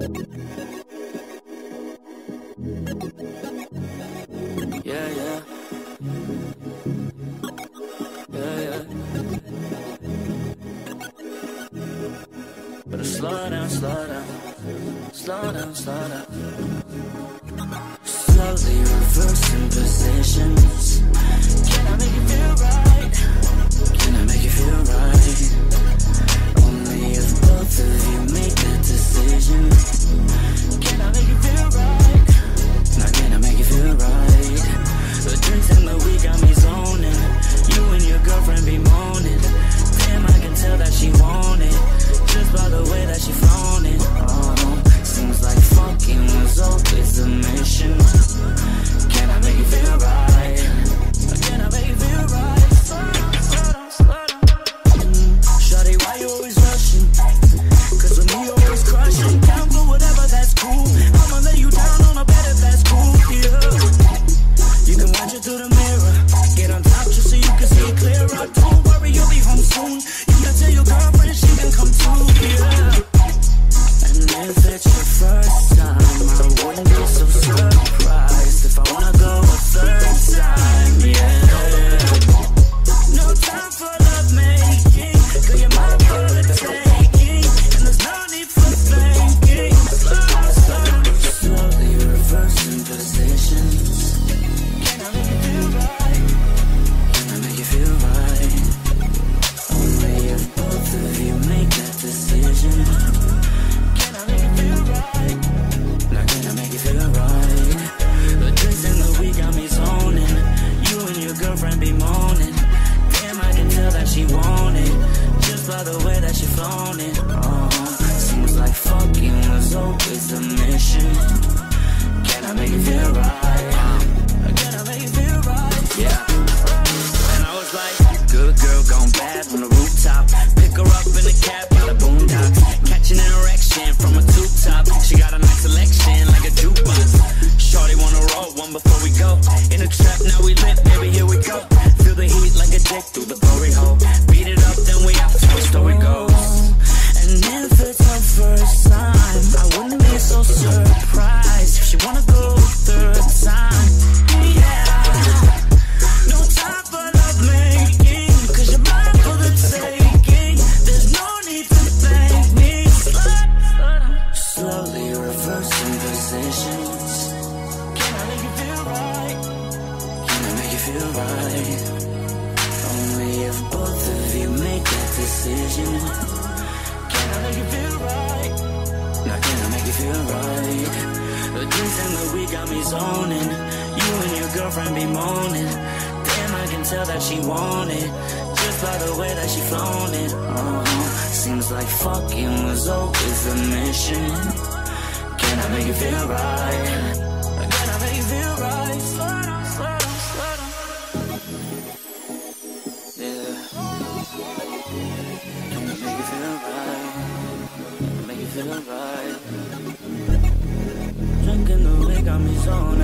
Yeah, yeah. Yeah, yeah. Better slow down, slow down. Slow down, slow down. Slowly reversing positions. Can I make you feel right? Can I make you feel right? Good girl gone bad on the rooftop. Pick her up in a cab on the boondocks. Catching her. feel right. Only if both of you make that decision. Can I make you feel right? Now can I make you feel right? The drinks and the week got me zoning. You and your girlfriend be moaning. Damn, I can tell that she want it. Just by the way that she flown it. Oh, Seems like fucking was always the mission. Can I make you feel right? feeling right. Drinking the way got me zoned.